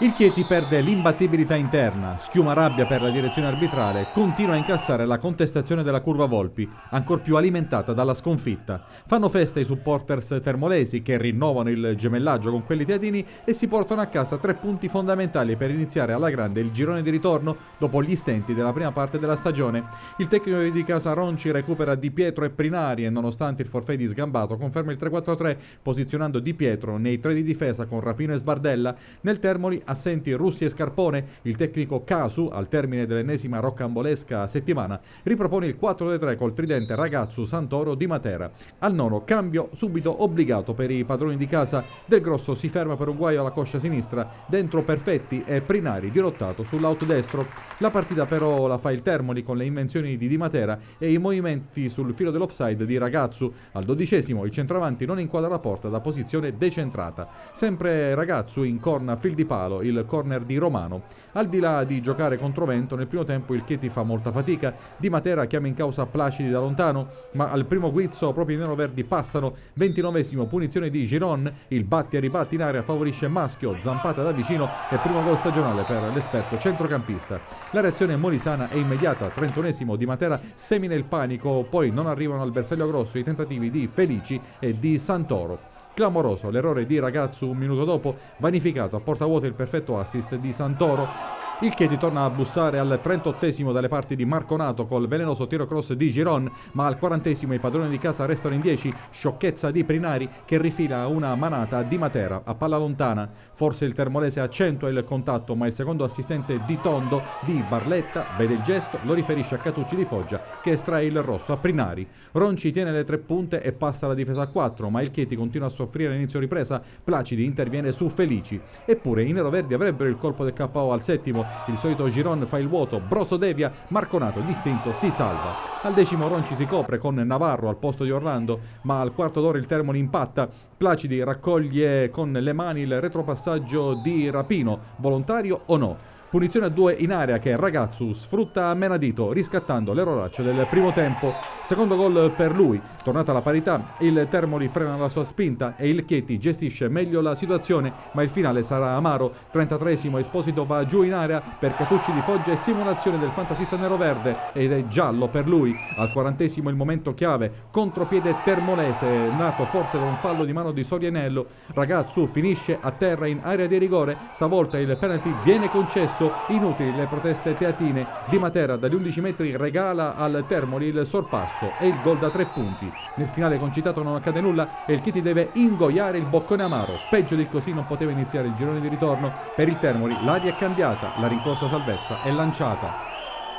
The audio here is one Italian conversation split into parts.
Il Chieti perde l'imbattibilità interna, schiuma rabbia per la direzione arbitrale, continua a incassare la contestazione della curva Volpi, ancor più alimentata dalla sconfitta. Fanno festa i supporters termolesi che rinnovano il gemellaggio con quelli teatini e si portano a casa tre punti fondamentali per iniziare alla grande il girone di ritorno dopo gli stenti della prima parte della stagione. Il tecnico di casa Ronci recupera Di Pietro e Prinari e nonostante il forfè di Sgambato conferma il 3-4-3 posizionando Di Pietro nei tre di difesa con Rapino e Sbardella. Nel Termoli assenti Russi e Scarpone, il tecnico Casu, al termine dell'ennesima roccambolesca settimana, ripropone il 4-3 col tridente ragazzo Santoro di Matera. Al nono, cambio subito obbligato per i padroni di casa. Del Grosso si ferma per un guaio alla coscia sinistra, dentro Perfetti e Prinari dirottato sull'out destro. La partita però la fa il Termoli con le invenzioni di Di Matera e i movimenti sul filo dell'offside di Ragazzu. Al dodicesimo il centravanti non inquadra la porta da posizione decentrata. Sempre Ragazzu in corna fil di palo, il corner di Romano. Al di là di giocare contro vento, nel primo tempo il Chieti fa molta fatica. Di Matera chiama in causa Placidi da lontano, ma al primo guizzo proprio i neroverdi passano. 29esimo punizione di Giron, il batti e ribatti in area favorisce Maschio, zampata da vicino e primo gol stagionale per l'esperto centrocampista. La reazione molisana è immediata, 31esimo di Matera semina il panico, poi non arrivano al bersaglio grosso i tentativi di Felici e di Santoro. Clamoroso l'errore di Ragazzu un minuto dopo, vanificato a porta vuota il perfetto assist di Santoro. Il Chieti torna a bussare al 38esimo dalle parti di Marconato col velenoso tiro cross di Giron, ma al 40esimo i padroni di casa restano in 10, sciocchezza di Prinari che rifila una manata di Matera a palla lontana. Forse il termolese accentua il contatto, ma il secondo assistente di Tondo di Barletta vede il gesto, lo riferisce a Catucci di Foggia che estrae il rosso a Prinari. Ronci tiene le tre punte e passa la difesa a 4, ma il Chieti continua a soffrire all'inizio ripresa, Placidi interviene su Felici. Eppure i neroverdi avrebbero il colpo del KO al settimo, il solito Giron fa il vuoto, Broso devia, Marconato distinto si salva. Al decimo Ronci si copre con Navarro al posto di Orlando, ma al quarto d'ora il Termoli impatta. Placidi raccoglie con le mani il retropassaggio di Rapino, volontario o no? Punizione a due in area che Ragazzu sfrutta a menadito riscattando l'eroraccio del primo tempo. Secondo gol per lui. Tornata la parità, il Termoli frena la sua spinta e il Chieti gestisce meglio la situazione, ma il finale sarà amaro. 33esimo Esposito va giù in area per Catucci di Foggia e simulazione del fantasista nero-verde ed è giallo per lui. Al 40esimo il momento chiave, contropiede termolese, nato forse da un fallo di mano di Sorianello. Ragazzu finisce a terra in area di rigore, stavolta il penalty viene concesso successo, inutili le proteste teatine. Di Matera dagli 11 metri regala al Termoli il sorpasso e il gol da tre punti. Nel finale concitato non accade nulla e il Chiti deve ingoiare il boccone amaro. Peggio di così non poteva iniziare il girone di ritorno. Per il Termoli l'aria è cambiata, la rincorsa salvezza è lanciata.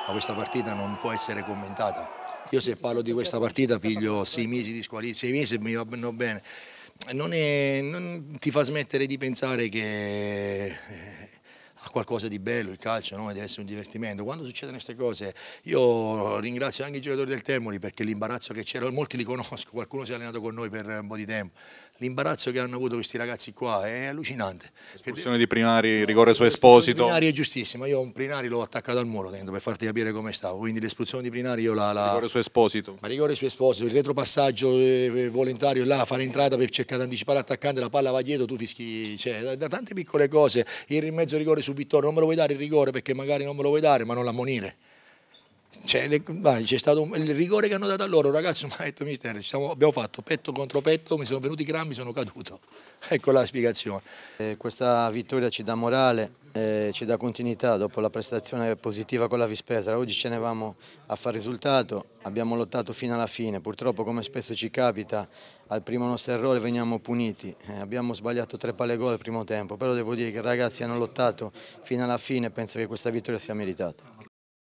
Ma questa partita non può essere commentata. Io se parlo di questa partita piglio sei mesi di squalifica, sei mesi mi vanno bene. Non, è, non ti fa smettere di pensare che ha qualcosa di bello il calcio, no? deve essere un divertimento. Quando succedono queste cose io ringrazio anche i giocatori del Termoli perché l'imbarazzo che c'era, molti li conosco, qualcuno si è allenato con noi per un po' di tempo, l'imbarazzo che hanno avuto questi ragazzi qua è allucinante. L'espulsione di Prinari, rigore su Esposito. Prinari è giustissima, io un Prinari l'ho attaccato al muro dentro per farti capire come stavo, quindi l'espulsione di Prinari io la... la... Rigore su Esposito. Ma rigore su Esposito, il retropassaggio eh, volontario là, fare entrata per cercare di anticipare l'attaccante, la palla va dietro, tu fischi, cioè da, tante piccole cose, il mezzo rigore su Vittorio, non me lo vuoi dare il rigore perché magari non me lo vuoi dare ma non l'ammonire. Cioè, c'è stato un, il rigore che hanno dato a loro, ragazzi, mi ha detto mister, abbiamo fatto petto contro petto, mi sono venuti i crampi, sono caduto. Ecco la spiegazione. Eh, questa vittoria ci dà morale, eh, ci dà continuità dopo la prestazione positiva con la Vispesara. Oggi ce ne vamo a fare risultato, abbiamo lottato fino alla fine, purtroppo come spesso ci capita, al primo nostro errore veniamo puniti. Eh, abbiamo sbagliato tre palle gol al primo tempo, però devo dire che i ragazzi hanno lottato fino alla fine e penso che questa vittoria sia meritata.